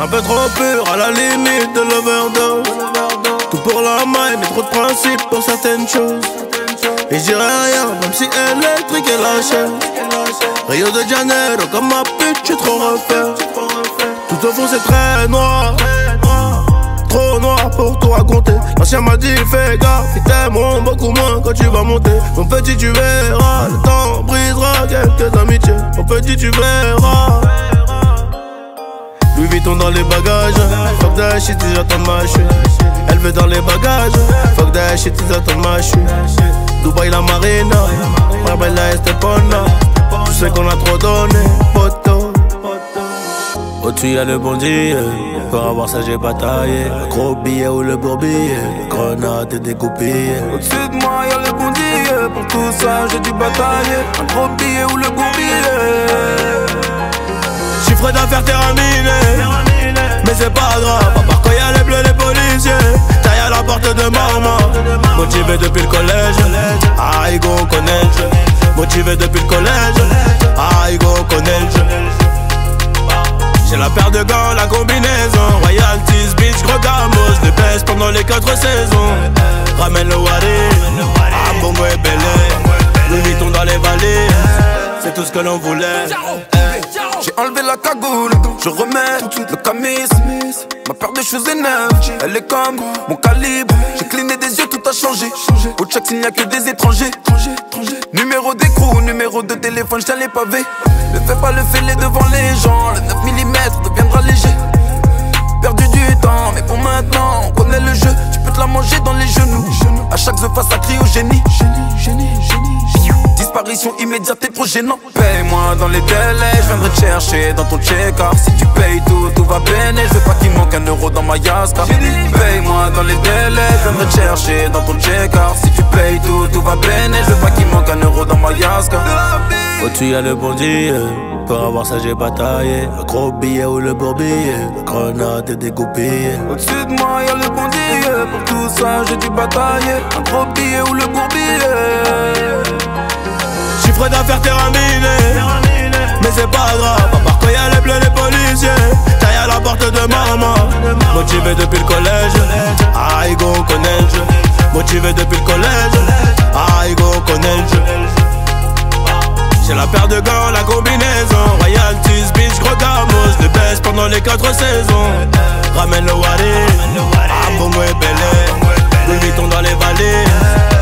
Un peu trop pur, à la limite de l'overdose. Tout pour la maille, mais trop de principes pour certaines choses. Et j'irai rien, même si électrique est la chair. Rio de Janeiro, comme ma pute, tu trop refaire. Tout au fond, c'est très noir. Trop noir pour tout raconter. L'ancien m'a dit, fais gaffe, ils t'aimeront beaucoup moins quand tu vas monter. Mon petit, tu verras, le temps brisera quelques amitiés. Mon petit, tu verras. Dans les bagages. Fuck that shit, ils attendent ma chute. Elle veut dans les bagages. Fuck that shit, ils attendent ma chute. Dubaï, la marina. Marbella, Estepona. Tu sais qu'on a trop donné, poto. Au-dessus y'a le bandit, pour avoir ça j'ai bataillé. Gros billet ou le bourbier, grenade et découpillé. Au-dessus de moi y'a le bandit, pour tout ça j'ai dû batailler. Un gros billet ou le bourbier. Chiffre d'affaires terminé, mais c'est pas grave. À part quand y'a les bleus, les policiers, taille à la porte de maman. Motivé depuis le collège, ah, Igo, on connaît. Motivé depuis le collège, ah, Igo, on connaît. J'ai la paire de gants, la combinaison. Royalties, bitch, gros gamos. Je baisse pendant les quatre saisons. Ramène le wari. Ah, bongo et belé Louis Vuitton dans les vallées C'est tout ce que l'on voulait je remets le camis. Ma paire de choses est neuve, elle est comme mon calibre. J'ai cligné des yeux, tout a changé. Au check s'il n'y a que des étrangers. Numéro d'écrou, numéro de téléphone, je les pavés Ne fais pas le fêlé devant les gens. Le 9 mm deviendra léger. Perdu du temps, mais pour maintenant, on connaît le jeu. Tu peux te la manger dans les genoux. À chaque face, ça crie au génie Disparition immédiate, t'es trop gênant Paye-moi dans les délais, je viendrai te chercher dans ton check-up. Si tu payes tout, tout va bien Je veux pas qu'il manque un euro dans ma yaska. Paye-moi dans les délais, je viendrai te chercher dans ton check-up. Si tu payes tout, tout va bien Je veux pas qu'il manque un euro dans ma yaska. Au-dessus y'a le bandit, pour avoir ça j'ai bataillé. Le gros billet ou le bourbier, grenade et découpillé Au-dessus de moi y'a le bandit, pour tout ça j'ai dû batailler. Un gros billet ou le bourbier près à faire Mais c'est pas grave, à part quand y'a les bleus, les policiers. Derrière la porte de maman Motivé depuis le collège. Ah, Aïe go, on Motivé depuis le collège. Ah, Aïe go, on connaît j'ai la paire de gants, la combinaison. Royalties, bitch, gros gamos. Le baisse pendant les quatre saisons. Ramène le wari Ambongo ah, et Belé. Louis Vuitton dans les vallées